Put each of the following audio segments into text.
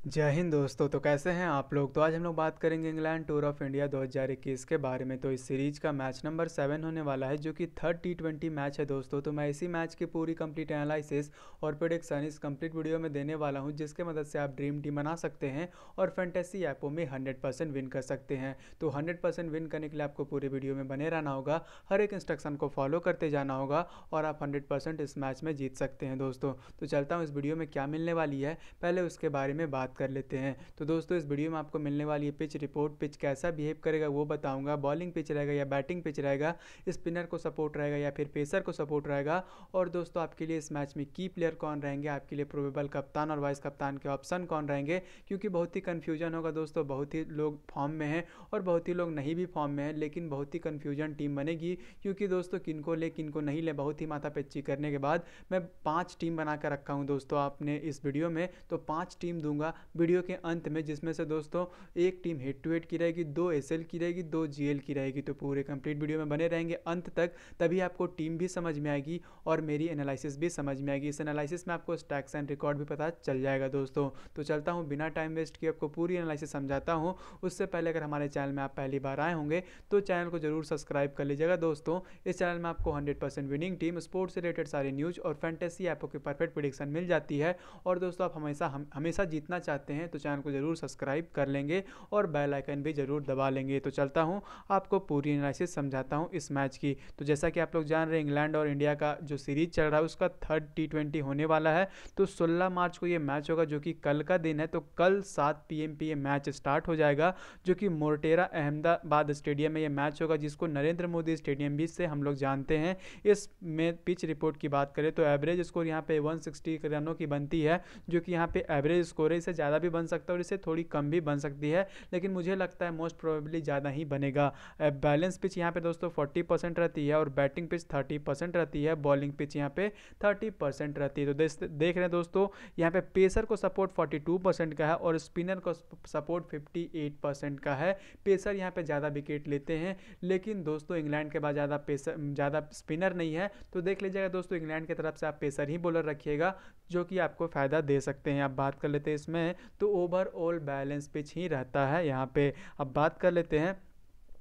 जय हिंद दोस्तों तो कैसे हैं आप लोग? तो आज हम लोग बात करेंगे इंग्लैंड टूर ऑफ़ इंडिया 2021 के बारे में। तो इस सीरीज़ का मैच नंबर सेवन होने वाला है, जो कि थर्ड टी ट्वेंटी मैच है दोस्तों। तो मैं इसी मैच की पूरी कंप्लीट एनालिसिस और प्रोडिक्शन इस कंप्लीट वीडियो में देने वाला हूँ, जिसके मदद से आप ड्रीम टीम बना सकते हैं और फैंटेसी ऐपों में हंड्रेड विन कर सकते हैं। तो हंड्रेड विन करने के लिए आपको पूरे वीडियो में बने रहना होगा, हर एक इंस्ट्रक्शन को फॉलो करते जाना होगा और आप हंड्रेड इस मैच में जीत सकते हैं दोस्तों। तो चलता हूँ इस वीडियो में क्या मिलने वाली है, पहले उसके बारे में बात कर लेते हैं। तो दोस्तों, इस वीडियो में आपको मिलने वाली है पिच रिपोर्ट। पिच कैसा बिहेव करेगा वो बताऊँगा। बॉलिंग पिच रहेगा या बैटिंग पिच रहेगा, स्पिनर को सपोर्ट रहेगा या फिर पेसर को सपोर्ट रहेगा। और दोस्तों, आपके लिए इस मैच में की प्लेयर कौन रहेंगे? आपके लिए प्रोबेबल कप्तान और वाइस कप्तान के ऑप्शन कौन रहेंगे? क्योंकि बहुत ही कन्फ्यूज़न होगा दोस्तों। बहुत ही लोग फॉर्म में हैं और बहुत ही लोग नहीं भी फॉर्म में हैं, लेकिन बहुत ही कन्फ्यूज़न टीम बनेगी। क्योंकि दोस्तों किनको ले किनको नहीं ले, बहुत ही माथा पेच्ची करने के बाद मैं पाँच टीम बना कर रखा हूँ दोस्तों आपने इस वीडियो में। तो पाँच टीम दूँगा। वीडियो के अंत में, जिसमें से दोस्तों, एक टीम हेड टू हेड की रहेगी, दो एसएल की रहेगी, दो जीएल की रहेगी तो पूरे कंप्लीट वीडियो में बने रहेंगे। अंत तक तभी आपको टीम भी समझ में आएगी और मेरी एनालिसिस भी समझ में आएगी। इस एनालिसिस में आपको स्टैक्स एंड रिकॉर्ड भी पता चल जाएगा दोस्तों। तो चलता हूँ, बिना टाइम वेस्ट किए आपको पूरी एनालिसिस समझाता हूँ। उससे पहले अगर हमारे चैनल में आप पहली बार आए होंगे तो चैनल को ज़रूर सब्सक्राइब कर लीजिएगा दोस्तों। इस चैनल में आपको 100% विनिंग टीम स्पोर्ट्स रिलेटेड सारी न्यूज़ और फैंटेसी ऐपों की परफेक्ट प्रिडिक्शन मिल जाती है। और दोस्तों, आप हमेशा, हम, हमेशा जीतना चाहते हैं तो चैनल को ज़रूर सब्सक्राइब कर लेंगे और बेल आइकन भी ज़रूर दबा लेंगे। तो चलता हूँ, आपको पूरी एनालिसिस समझाता हूँ इस मैच की। तो जैसा कि आप लोग जान रहे हैं, इंग्लैंड और इंडिया का जो सीरीज़ चल रहा है, उसका थर्ड टी होने वाला है। तो सोलह मार्च को ये मैच होगा, जो कि कल का दिन है। तो कल सात पी एम ये मैच स्टार्ट हो जाएगा, जो कि मोरटेरा अहमदाबाद स्टेडियम में ये मैच होगा, जिसको नरेंद्र मोदी स्टेडियम भी से हम लोग जानते हैं। इस में पिच रिपोर्ट की बात करें तो एवरेज स्कोर यहाँ पे 160 रनों की बनती है, जो कि यहाँ पे एवरेज स्कोर है। इससे ज़्यादा भी बन सकता है और इससे थोड़ी कम भी बन सकती है, लेकिन मुझे लगता है मोस्ट प्रोबेबली ज़्यादा ही बनेगा। बैलेंस पिच यहाँ पे दोस्तों फोर्टी परसेंट रहती है और बैटिंग पिच थर्टी परसेंट रहती है बॉलिंग पिच यहाँ पे थर्टी परसेंट रहती है। तो देख रहे हैं दोस्तों, यहाँ पे पेसर को सपोर्ट फोर्टी टू परसेंट का है और स्पिनर को सपोर्ट फिफ्टी एट परसेंट का है। पेसर यहाँ पे ज़्यादा विकेट लेते हैं, लेकिन दोस्तों इंग्लैंड के बाद ज़्यादा पेसर ज़्यादा स्पिनर नहीं है। तो देख लीजिएगा दोस्तों, इंग्लैंड की तरफ़ से आप पेसर ही बॉलर रखिएगा। जो कि आपको फ़ायदा दे सकते हैं। आप बात कर लेते हैं इसमें तो ओवरऑल बैलेंस पिच ही रहता है यहाँ पे। अब बात कर लेते हैं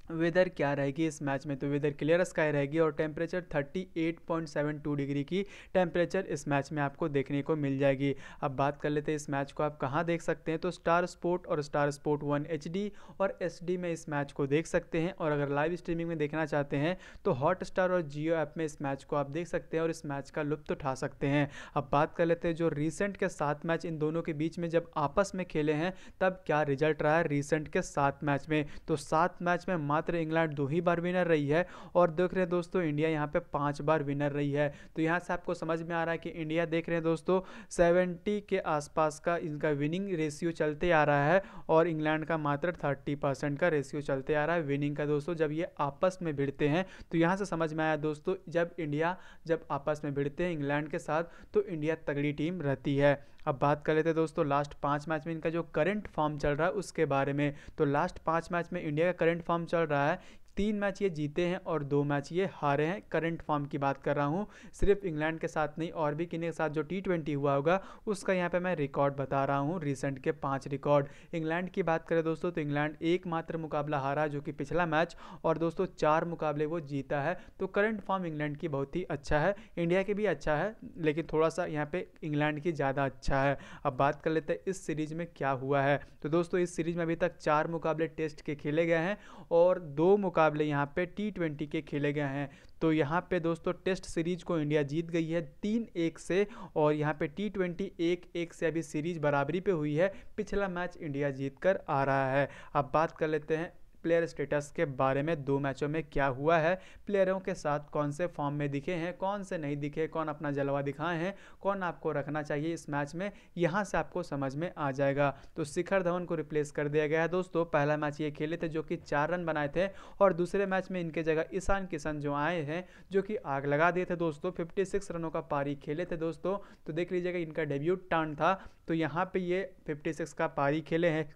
वेदर क्या रहेगी इस मैच में? तो वेदर क्लियर स्काई रहेगी और टेम्परेचर 38.72 डिग्री की टेम्परेचर इस मैच में आपको देखने को मिल जाएगी। अब बात कर लेते हैं इस मैच को आप कहाँ देख सकते हैं? तो स्टार स्पोर्ट और स्टार स्पोर्ट वन एचडी और एस में इस मैच को देख सकते हैं और अगर लाइव स्ट्रीमिंग में देखना चाहते हैं तो हॉट स्टार और जियो ऐप में इस मैच को आप देख सकते हैं और इस मैच का लुप्त उठा सकते हैं। अब बात कर लेते हैं जो रिसेंट के सात मैच इन दोनों के बीच में जब आपस में खेले हैं, तब क्या रिज़ल्ट रहा है रिसेंट के सात मैच में? तो सात मैच में इंग्लैंड दो ही बार विनर रही है। और देख रहे हैं दोस्तों, इंडिया यहाँ पे पाँच बार विनर रही है। तो यहाँ से आपको समझ में आ रहा है कि इंडिया देख रहे हैं दोस्तों, सेवेंटी के आसपास का इनका विनिंग रेशियो चलते आ रहा है और इंग्लैंड का मात्र थर्टी का रेशियो चलते आ रहा है विनिंग का दोस्तों। जब ये आपस में भिड़ते हैं तो यहाँ से समझ में आया दोस्तों, जब इंडिया जब आपस में भिड़ते हैं इंग्लैंड के साथ तो इंडिया तगड़ी टीम रहती है। अब बात कर लेते हैं दोस्तों लास्ट पाँच मैच में इनका जो करंट फॉर्म चल रहा है, उसके बारे में। तो लास्ट पाँच मैच में इंडिया का करंट फॉर्म चल रहा है तीन मैच ये जीते हैं और दो मैच ये हारे हैं। करंट फॉर्म की बात कर रहा हूँ, सिर्फ़ इंग्लैंड के साथ नहीं, और भी किन्हीं के साथ जो टी ट्वेंटी हुआ होगा, उसका यहाँ पे मैं रिकॉर्ड बता रहा हूँ रिसेंट के पाँच रिकॉर्ड इंग्लैंड की बात करें दोस्तों तो इंग्लैंड एकमात्र मुकाबला हारा जो कि पिछला मैच, और दोस्तों चार मुकाबले वो जीता है। तो करंट फॉर्म इंग्लैंड की बहुत ही अच्छा है। इंडिया की भी अच्छा है, लेकिन थोड़ा सा यहाँ पर इंग्लैंड की ज़्यादा अच्छा है। अब बात कर लेते हैं इस सीरीज़ में क्या हुआ है। तो दोस्तों, इस सीरीज़ में अभी तक चार मुकाबले टेस्ट के खेले गए हैं, और दो मुकाबले मुकाबले यहाँ पे टी ट्वेंटी के खेले गए हैं। तो यहाँ पे दोस्तों टेस्ट सीरीज़ को इंडिया जीत गई है तीन एक से और यहाँ पे टी ट्वेंटी एक एक से अभी सीरीज़ बराबरी पे हुई है। पिछला मैच इंडिया जीत कर आ रहा है। अब बात कर लेते हैं प्लेयर स्टेटस के बारे में दो मैचों में क्या हुआ है? प्लेयरों के साथ कौन से फॉर्म में दिखे हैं, कौन से नहीं दिखे, कौन अपना जलवा दिखाए हैं, कौन आपको रखना चाहिए इस मैच में, यहाँ से आपको समझ में आ जाएगा। तो शिखर धवन को रिप्लेस कर दिया गया है दोस्तों। पहला मैच ये खेले थे जो कि चार रन बनाए थे और दूसरे मैच में इनके जगह ईशान किशन जो आए हैं, जो कि आग लगा दिए थे दोस्तों। फिफ्टी रनों का पारी खेले थे दोस्तों। तो देख लीजिएगा इनका डेब्यूट टर्न था। तो यहाँ पे ये 56 का पारी खेले हैं।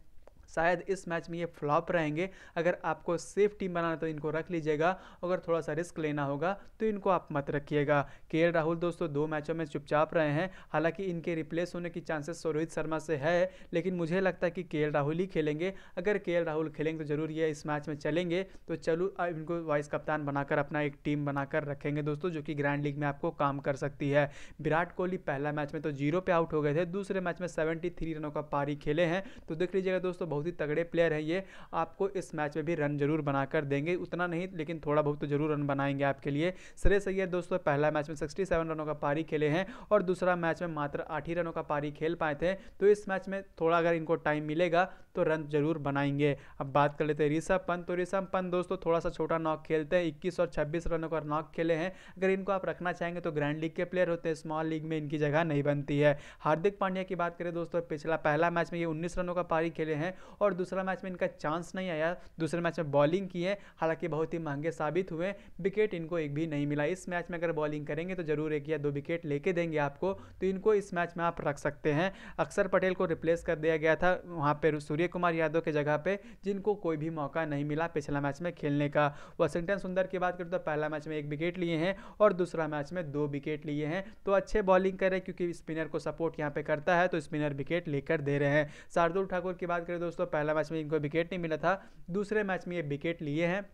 शायद इस मैच में ये फ्लॉप रहेंगे। अगर आपको सेफ़ टीम बनाना तो इनको रख लीजिएगा अगर थोड़ा सा रिस्क लेना होगा तो इनको आप मत रखिएगा। के राहुल दोस्तों, दो मैचों में चुपचाप रहे हैं। हालाँकि इनके रिप्लेस होने की चांसेस रोहित शर्मा से है, लेकिन मुझे लगता है कि के राहुल ही खेलेंगे। अगर के राहुल खेलेंगे तो ज़रूर ये इस मैच में चलेंगे। तो चलो इनको वाइस कप्तान बनाकर अपना एक टीम बनाकर रखेंगे दोस्तों, जो कि ग्रैंड लीग में आपको काम कर सकती है। विराट कोहली पहला मैच में तो ज़ीरो पे आउट हो गए थे। दूसरे मैच में सेवेंटी रनों का पारी खेले हैं। तो देख लीजिएगा दोस्तों, बहुत ही तगड़े प्लेयर हैं ये। आपको इस मैच में भी रन ज़रूर बनाकर देंगे। उतना नहीं, लेकिन थोड़ा बहुत तो ज़रूर रन बनाएँगे आपके लिए। सरे सैयद दोस्तों, पहला मैच में सिक्सटी रनों का पारी खेले हैं और दूसरा मैच में मात्र आठ ही रनों का पारी खेल पाए थे। तो इस मैच में थोड़ा अगर इनको टाइम मिलेगा तो रन ज़रूर बनाएँगे। अब बात कर लेते हैं ऋषभ पंत। तो ऋषभ पंत दोस्तों थोड़ा सा छोटा नॉक खेलते हैं। इक्कीस और छब्बीस रनों का नॉक खेले हैं। अगर इनको आप रखना चाहेंगे तो ग्रैंड लीग के प्लेयर होते हैं। स्मॉल लीग में इनकी जगह नहीं बनती है। हार्दिक पांड्या की बात करें दोस्तों, पिछला पहला मैच में ये उन्नीस रनों का पारी खेले हैं और दूसरा मैच में इनका चांस नहीं आया। दूसरे मैच में बॉलिंग की है। हालाँकि बहुत ही महँगे साबित हुए विकेट इनको एक भी नहीं मिला। इस मैच में अगर बॉलिंग करेंगे तो ज़रूर एक या दो विकेट लेके देंगे आपको। तो इनको इस मैच में आप रख सकते हैं। अक्षर पटेल को रिप्लेस कर दिया गया था। वहाँ पर सूर्य कुमार यादव के जगह पे जिनको कोई भी मौका नहीं मिला पिछला मैच में खेलने का। वाशिंगटन सुंदर की बात करें तो पहला मैच में एक विकेट लिए हैं और दूसरा मैच में दो विकेट लिए हैं। तो अच्छे बॉलिंग करे क्योंकि स्पिनर को सपोर्ट यहाँ पे करता है तो स्पिनर विकेट लेकर दे रहे हैं। शार्दुल ठाकुर की बात करें दोस्तों, पहला मैच में इनको विकेट नहीं मिला था, दूसरे मैच में ये विकेट लिए हैं।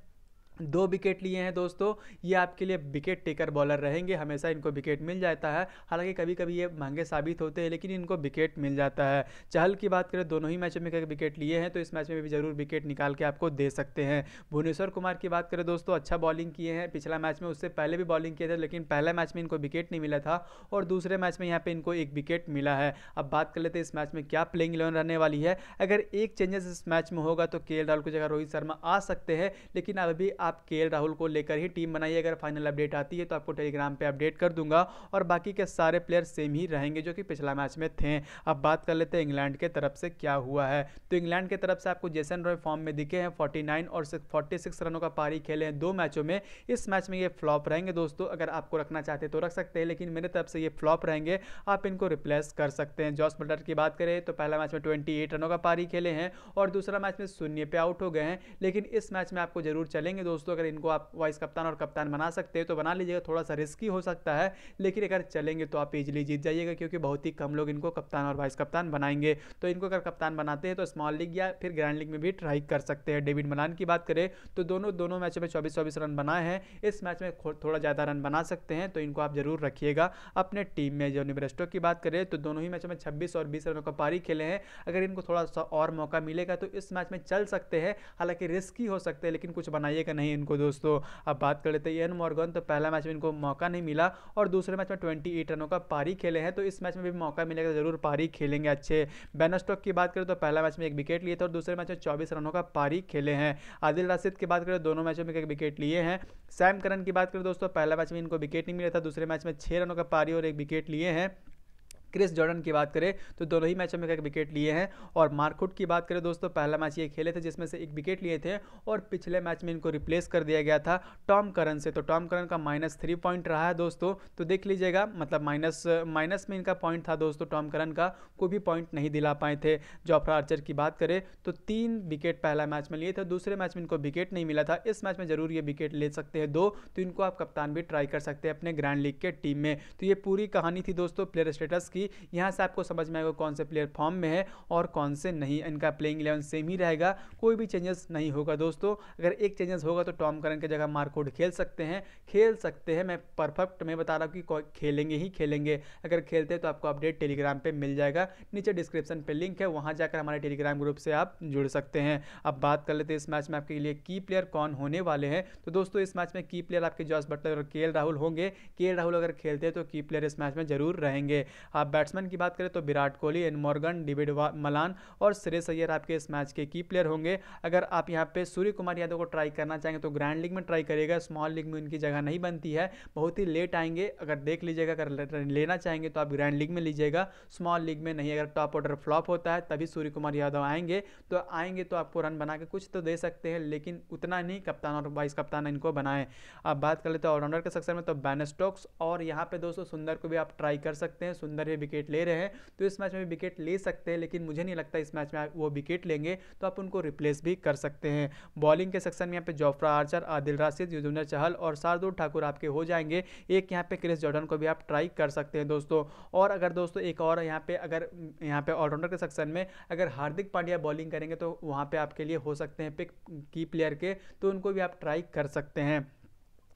दो विकेट लिए हैं दोस्तों, ये आपके लिए विकेट टेकर बॉलर रहेंगे, हमेशा इनको विकेट मिल जाता है। हालाँकि कभी कभी ये महँगे साबित होते हैं, लेकिन इनको विकेट मिल जाता है। चहल की बात करें, दोनों ही मैचों में विकेट लिए हैं तो इस मैच में भी ज़रूर विकेट निकाल के आपको दे सकते हैं। भुवनेश्वर कुमार की बात करें दोस्तों अच्छा बॉलिंग किए हैं। पिछला मैच में उससे पहले भी बॉलिंग किए थे, लेकिन पहले मैच में इनको विकेट नहीं मिला था और दूसरे मैच में यहाँ पर इनको एक विकेट मिला है। अब बात कर लेते हैं इस मैच में क्या प्लेइंग इलेवन रहने वाली है। अगर एक चेंजेस इस मैच में होगा तो के राहुल की जगह रोहित शर्मा आ सकते हैं, लेकिन अभी आप के राहुल को लेकर ही टीम बनाइए। अगर फाइनल अपडेट आती है तो आपको टेलीग्राम पर अपडेट कर दूँगा। और बाकी के सारे प्लेयर सेम ही रहेंगे जो कि पिछला मैच में थे। अब बात कर लेते हैं इंग्लैंड के तरफ़ से क्या हुआ है। तो इंग्लैंड के तरफ़ से आपको जेसन रॉय फॉर्म में दिखे हैं। फोर्टी और फोर्टी रनों का पारी खेले हैं दो मैचों में। इस मैच में ये फ्लॉप रहेंगे दोस्तों। अगर आपको रखना चाहते तो रख सकते हैं, लेकिन मेरे तरफ़ से ये फ्लॉप रहेंगे। आप इनको रिप्लेस कर सकते हैं। जॉस बटर की बात करें तो पहला मैच में ट्वेंटी रनों का पारी खेले हैं। और दूसरा मैच में शून्य पे आउट हो गए हैं। लेकिन इस मैच में आपको ज़रूर चलेंगे दोस्तों, अगर इनको आप वाइस कप्तान और कप्तान बना सकते हैं तो बना लीजिएगा। थोड़ा सा रिस्की हो सकता है, लेकिन अगर चलेंगे तो आप इजिली जीत जाइएगा, क्योंकि बहुत ही कम लोग इनको कप्तान और वाइस कप्तान बनाएँगे। तो इनको अगर कप्तान बनाते हैं तो स्मॉल लीग या फिर ग्रैंड लीग में भी ट्राई कर सकते हैं। डेविड मलान की बात करें तो दोनों दोनों मैचों में चौबीस चौबीस रन बनाए हैं। इस मैच में थोड़ा ज़्यादा रन बना सकते हैं तो इनको आप ज़रूर रखिएगा। अपने टीम में जो निब्रेस्टो की बात करें तो दोनों ही मैचों में छब्बीस और बीस रनों का पारी खेले हैं। अगर इनको थोड़ा सा और मौका मिलेगा तो इस मैच में चल सकते हैं। हालाँकि रिस्की हो सकते हैं, लेकिन कुछ बनाइएगा नहीं इनको दोस्तों। अब बात कर लेते हैं एन मॉर्गन तो पहला मैच में इनको मौका नहीं मिला और दूसरे मैच में ट्वेंटी एट रनों का पारी खेले हैं तो इस मैच में भी मौका मिलेगा, ज़रूर पारी खेलेंगे अच्छे। बेनस्टॉक की बात करें तो पहला मैच में एक विकेट लिए थे और दूसरे मैच में चौबीस रनों का पारी खेले हैं। आदिल राशिद की बात करें, दोनों मैचों में एक विकेट लिए हैं। सैम करन की बात करें दोस्तों, पहला मैच में इनको विकेट नहीं मिला था, दूसरे मैच में छः रनों का पारी और एक विकेट लिए हैं। क्रिस जॉर्डन की बात करें तो दोनों ही मैचों में एक विकेट लिए हैं। और मार्कुट की बात करें दोस्तों, पहला मैच ये खेले थे जिसमें से एक विकेट लिए थे और पिछले मैच में इनको रिप्लेस कर दिया गया था टॉम करन से। तो टॉम करन का माइनस थ्री पॉइंट रहा है दोस्तों तो देख लीजिएगा मतलब माइनस माइनस में इनका पॉइंट था दोस्तों, टॉम करन का कोई भी पॉइंट नहीं दिला पाए थे। जॉफ्रा आर्चर की बात करें तो तीन विकेट पहला मैच में लिए थे, दूसरे मैच में इनको विकेट नहीं मिला था। इस मैच में ज़रूर ये विकेट ले सकते हैं दो तो इनको आप कप्तान भी ट्राई कर सकते हैं अपने ग्रैंड लीग के टीम में। तो ये पूरी कहानी थी दोस्तों, प्लेयर स्टेटस की। यहाँ से आपको समझ में आएगा कौन से प्लेयर फॉर्म में है और कौन से नहीं इनका प्लेइंग इलेवन सेम ही रहेगा, कोई भी चेंजेस नहीं होगा दोस्तों। अगर एक चेंजेस होगा तो टॉम करन की जगह मार्कोड खेल सकते हैं। खेल सकते हैं, मैं परफेक्ट मैं बता रहा हूँ कि खेलेंगे ही खेलेंगे। अगर खेलते हैं तो आपको अपडेट टेलीग्राम पर मिल जाएगा। नीचे डिस्क्रिप्शन पर लिंक है, वहाँ जाकर हमारे टेलीग्राम ग्रुप से आप जुड़ सकते हैं। अब बात कर लेते हैं इस मैच में आपके लिए की प्लेयर कौन होने वाले हैं। तो दोस्तों, इस मैच में की प्लेयर आपके जॉस बटलर और के राहुल होंगे। के राहुल अगर खेलते हैं तो की प्लेयर इस मैच में ज़रूर रहेंगे। आप बैट्समैन की बात करें तो Virat Kohli Eoin Morgan David Malan और श्रेयस अय्यर आपके इस मैच के की प्लेयर होंगे। अगर आप यहाँ पे सूर्य कुमार यादव को ट्राई करना चाहेंगे तो ग्रैंड लीग में ट्राई करिएगा। स्मॉल लीग में उनकी जगह नहीं बनती है। बहुत ही लेट आएँगे। अगर देख लीजिएगा, अगर लेना चाहेंगे तो आप ग्रैंड लीग में लीजिएगा। स्मॉल लीग में नहीं, अगर टॉप ऑर्डर फ्लॉप होता है, तभी सूर्य कुमार यादव आएँगे। तो आएँगे तो आपको रन बना के कुछ तो दे सकते हैं, लेकिन उतना नहीं, कप्तान और वाइस कप्तान इनको बनाए। अब बात कर लेते हैं ऑलराउंडर के सेक्शन में तो बैन स्टॉक्स और यहाँ पे दोस्तों सुंदर को भी आप ट्राई कर सकते हैं। सुंदर भी विकेट ले रहे हैं तो इस मैच में भी विकेट ले सकते हैं, लेकिन मुझे नहीं लगता इस मैच में वो विकेट लेंगे तो आप उनको रिप्लेस भी कर सकते हैं। बॉलिंग के सेक्शन में यहाँ पे जोफ्रा आर्चर आदिल राशिद युजुंदर चहल और शार्दुल ठाकुर आपके हो जाएँगे। एक यहाँ पे क्रिस जॉर्डन को भी आप ट्राई कर सकते हैं दोस्तों। और अगर दोस्तों एक और यहाँ पे अगर, यहाँ पे ऑलराउंडर के सेक्शन में अगर हार्दिक पांड्या बॉलिंग करेंगे तो वहाँ पे आपके लिए हो सकते हैं पिक की प्लेयर के तो उनको भी आप ट्राई कर सकते हैं।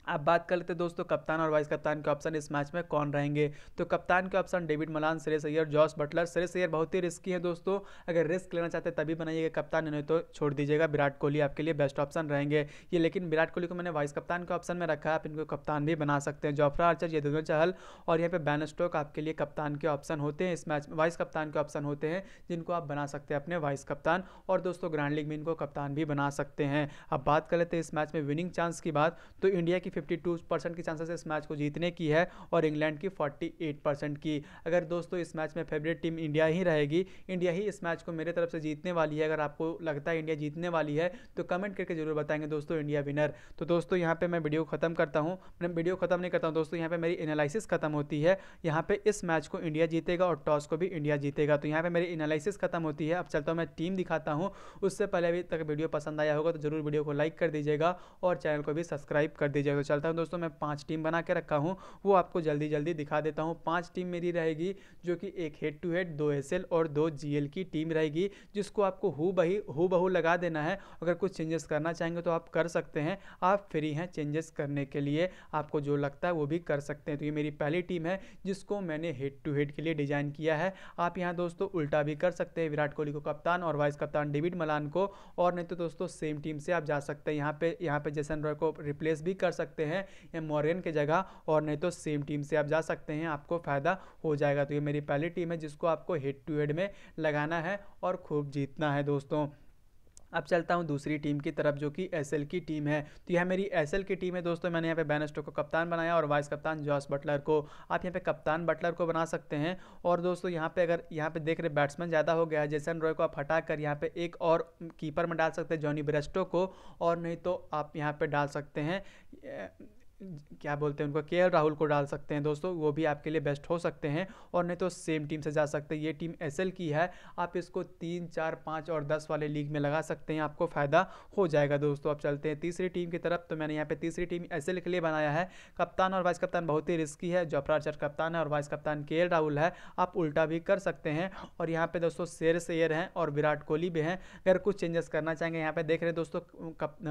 अब बात कर लेते दोस्तों, कप्तान और वाइस कप्तान के ऑप्शन इस मैच में कौन रहेंगे? तो कप्तान के option David Malan Shreyas Iyer, Jos Buttler. Shreyas Iyer बहुत ही रिस्की है दोस्तों। अगर रिस्क लेना चाहते हैं, तभी बनाइएगा कप्तान, नहीं तो छोड़ दीजिएगा। विराट कोहली आपके लिए बेस्ट ऑप्शन रहेंगे। ये लेकिन विराट कोहली को मैंने वाइस कप्तान के ऑप्शन में रखा है, आप इनको कप्तान भी बना सकते हैं। जोफ्रा आर्चर यदुंदर चहल और यहाँ पे बैन स्टोक आपके लिए कप्तान के ऑप्शन होते हैं। इस मैच में वाइस कप्तान के ऑप्शन होते हैं, जिनको आप बना सकते हैं अपने वाइस कप्तान। और दोस्तों, ग्रैंड लीग में इनको कप्तान भी बना सकते हैं। अब बात कर लेते हैं इस मैच में विनिंग चांस की बात। तो इंडिया की फिफ्टी टू परसेंट की चांसेस इस मैच को जीतने की है और इंग्लैंड की 48 परसेंट की। अगर दोस्तों इस मैच में फेवरेट टीम इंडिया ही रहेगी, इंडिया ही इस मैच को मेरे तरफ़ से जीतने वाली है, अगर आपको लगता है इंडिया जीतने वाली है तो कमेंट करके ज़रूर बताएँगे दोस्तों इंडिया विनर तो दोस्तों यहाँ पर मैं वीडियो खत्म करता हूँ। मैं वीडियो खत्म नहीं करता हूँ दोस्तों, यहाँ पर मेरी एनालिसिस खत्म होती है। यहाँ पर इस मैच को इंडिया जीतेगा और टॉस को भी इंडिया जीतेगा। तो यहाँ पर मेरी एनालिसिस खत्म होती है। अब चलता हूँ मैं टीम दिखाता हूँ। उससे पहले अभी तक वीडियो पसंद आया होगा तो ज़रूर वीडियो को लाइक कर दीजिएगा और चैनल को भी सब्सक्राइब कर दीजिएगा। चलता हूँ दोस्तों, मैं पाँच टीम बना के रखा हूँ, वो आपको जल्दी जल्दी दिखा देता हूँ। पाँच टीम मेरी रहेगी, जो कि एक हेड टू हेड दो एसएल और दो जीएल की टीम रहेगी, जिसको आपको हु बही, हु बहू लगा देना है। अगर कुछ चेंजेस करना चाहेंगे तो आप कर सकते हैं, आप फ्री हैं चेंजेस करने के लिए, आपको जो लगता है वो भी कर सकते हैं। तो ये मेरी पहली टीम है, जिसको मैंने हेड टू हेड के लिए डिज़ाइन किया है। आप यहाँ दोस्तों उल्टा भी कर सकते हैं, विराट कोहली को कप्तान और वाइस कप्तान डेविड मलान को, और नहीं तो दोस्तों सेम टीम से आप जा सकते हैं। यहाँ पे यहाँ पे जैसन रॉय को रिप्लेस भी कर सकते हैं या मॉरियन के जगह, और नहीं तो सेम टीम से आप जा सकते हैं, आपको फ़ायदा हो जाएगा। तो ये मेरी पहली टीम है जिसको आपको हेड टू हेड में लगाना है और खूब जीतना है दोस्तों। अब चलता हूँ दूसरी टीम की तरफ़, जो कि एसएल की टीम है। तो यह मेरी एसएल की टीम है दोस्तों। मैंने यहाँ पे बैनस्टो को कप्तान बनाया और वाइस कप्तान जॉस बटलर को। आप यहाँ पे कप्तान बटलर को बना सकते हैं। और दोस्तों, यहाँ पे अगर, यहाँ पे देख रहे बैट्समैन ज़्यादा हो गया है। जैसन रॉय को आप हटा कर यहाँ पे एक और कीपर में डाल सकते हैं जॉनी ब्रेस्टो को। और नहीं तो आप यहाँ पर डाल सकते हैं क्या बोलते हैं उनको के राहुल को डाल सकते हैं दोस्तों, वो भी आपके लिए बेस्ट हो सकते हैं। और नहीं तो सेम टीम से जा सकते हैं। ये टीम एसएल की है, आप इसको तीन, चार, पाँच और दस वाले लीग में लगा सकते हैं, आपको फ़ायदा हो जाएगा दोस्तों। अब चलते हैं तीसरी टीम की तरफ़ तो मैंने यहाँ पर तीसरी टीम एस के लिए बनाया है। कप्तान और वाइस कप्तान बहुत ही रिस्की है जोपराचर कप्तान है और वाइस कप्तान के राहुल है, आप उल्टा भी कर सकते हैं। और यहाँ पर दोस्तों शेर सैयर हैं और विराट कोहली भी हैं। अगर कुछ चेंजेस करना चाहेंगे, यहाँ पर देख रहे हैं दोस्तों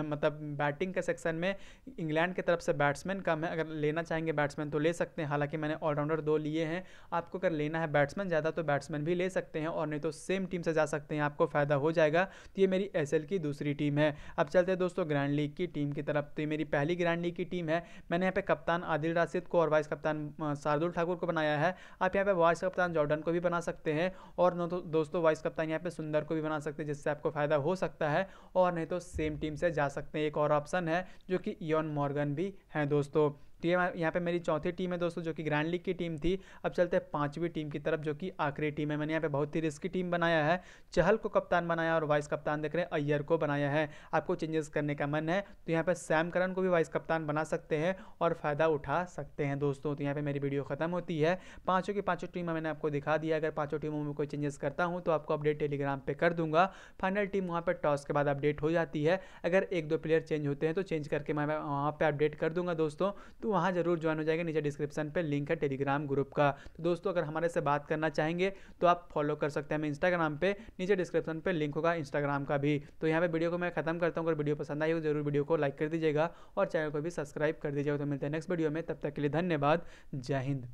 मतलब बैटिंग के सेक्शन में इंग्लैंड की तरफ़ से बैट्स बैट्समैन कम है अगर लेना चाहेंगे बैट्समैन तो ले सकते हैं। हालाँकि मैंने ऑलराउंडर दो लिए हैं। आपको अगर लेना है बैट्समैन ज़्यादा तो बैट्समैन भी ले सकते हैं और नहीं तो सेम टीम से जा सकते हैं। आपको फ़ायदा हो जाएगा। तो ये मेरी एसएल की दूसरी टीम है। अब चलते हैं दोस्तों ग्रैंड लीग की टीम की तरफ़। तो ये मेरी पहली ग्रैंड लीग की टीम है। मैंने यहाँ पे कप्तान आदिल राशिद को और वाइस कप्तान शार्दुल ठाकुर को बनाया है। आप यहाँ पे वाइस कप्तान जॉर्डन को भी बना सकते हैं और तो दोस्तों वाइस कप्तान यहाँ पे सुंदर को भी बना सकते हैं, जिससे आपको फ़ायदा हो सकता है और नहीं तो सेम टीम से जा सकते हैं। एक और ऑप्शन है, जो कि योन मॉर्गन भी हैं दोस्तों तो ये यहाँ पे मेरी चौथी टीम है दोस्तों, जो कि ग्रैंड लीग की टीम थी। अब चलते हैं पांचवी टीम की तरफ़, जो कि आखिरी टीम है। मैंने यहाँ पे बहुत ही रिस्की टीम बनाया है। चहल को कप्तान बनाया और वाइस कप्तान देख रहे हैं, अय्यर को बनाया है। आपको चेंजेस करने का मन है तो यहाँ पर सैम करन को भी वाइस कप्तान बना सकते हैं और फ़ायदा उठा सकते हैं दोस्तों। तो यहाँ पर मेरी वीडियो खत्म होती है। पाँचों की पाँचों टीम मैंने आपको दिखा दिया। अगर पाँचों टीमों में कोई चेंजेस करता हूँ तो आपको अपडेट टेलीग्राम पर कर दूँगा। फाइनल टीम वहाँ पर टॉस के बाद अपडेट हो जाती है। अगर एक दो प्लेयर चेंज होते हैं तो चेंज करके मैं वहाँ पर अपडेट कर दूँगा दोस्तों। तो वहाँ ज़रूर ज्वाइन हो जाएगा। नीचे डिस्क्रिप्शन पर लिंक है टेलीग्राम ग्रुप का। तो दोस्तों, अगर हमारे से बात करना चाहेंगे तो आप फॉलो कर सकते हैं हमें इंस्टाग्राम पर नीचे डिस्क्रिप्शन पर लिंक होगा इंस्टाग्राम का भी। तो यहाँ पर वीडियो को मैं खत्म करता हूँ। अगर वीडियो पसंद आई हो, ज़रूर वीडियो को लाइक कर दीजिएगा और चैनल को भी सब्सक्राइब कर दीजिएगा। तो मिलते हैं नेक्स्ट वीडियो में। तब तक के लिए धन्यवाद। जय हिंद।